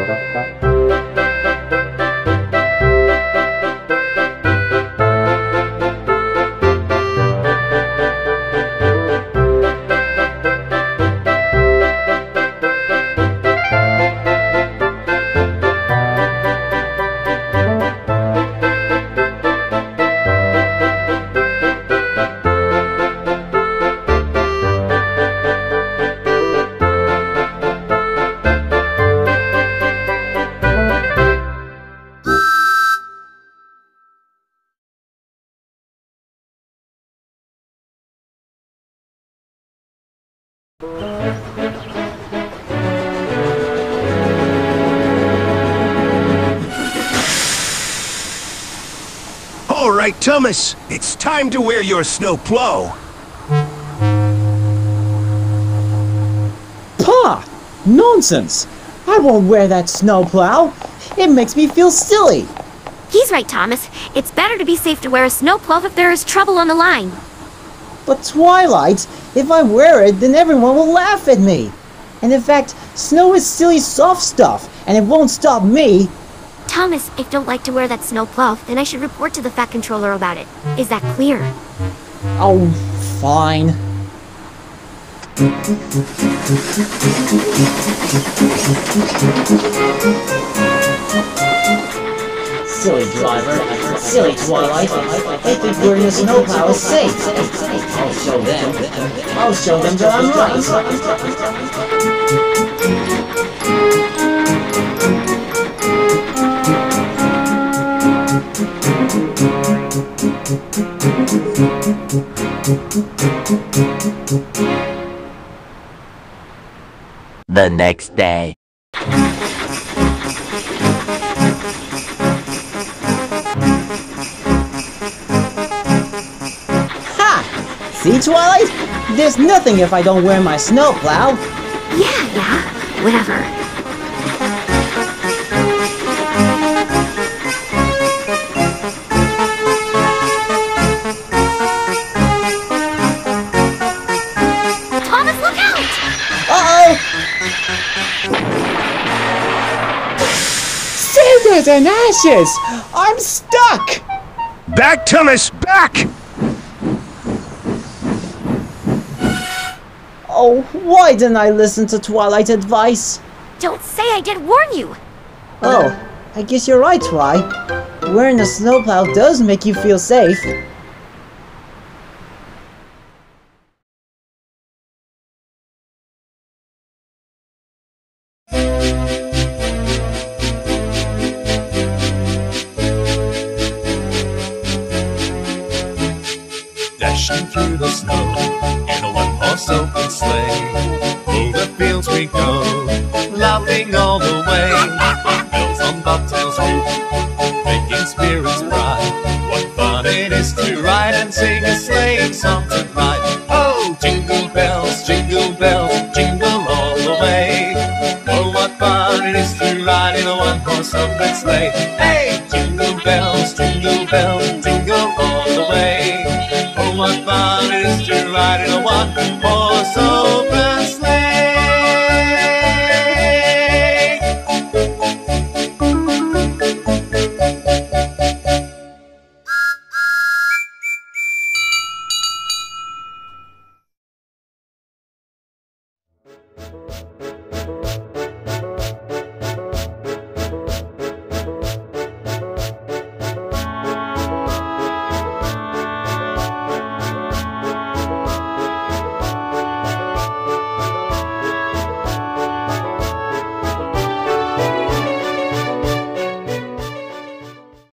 ドラク All right, Thomas, it's time to wear your snow plow. Pa! Nonsense! I won't wear that snowplow. It makes me feel silly. He's right, Thomas. It's better to be safe to wear a snowplow if there is trouble on the line. But Twilight, if I wear it, then everyone will laugh at me. And in fact, snow is silly soft stuff, and it won't stop me. Thomas, if don't like to wear that snowplow, then I should report to the Fat Controller about it. Is that clear? Oh, fine. Silly driver, silly Twilight. They think wearing a snowplow is safe. I'll show them. I'll show them that I'm right. The next day. See, Twilight? There's nothing if I don't wear my snowplow. Yeah, yeah. Whatever. Thomas, look out! Uh-oh! Cinders and ashes! I'm stuck! Back, Thomas, back! Oh, why didn't I listen to Twilight's advice? Don't say I did warn you. Oh, I guess you're right, Twi. Wearing a snowplow does make you feel safe. dashing through the snow one-horse open sleigh. Through the fields we go, laughing all the way. Bells on bobtails ring, making spirits bright. What fun it is to ride and sing a sleighing song tonight! Oh, jingle bells, jingle bells, jingle all the way. Oh, what fun it is to ride in a one-horse open sleigh! Hey, jingle bells, jingle bells, jingle all fun is to ride in a one-horse open sleigh!